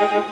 Música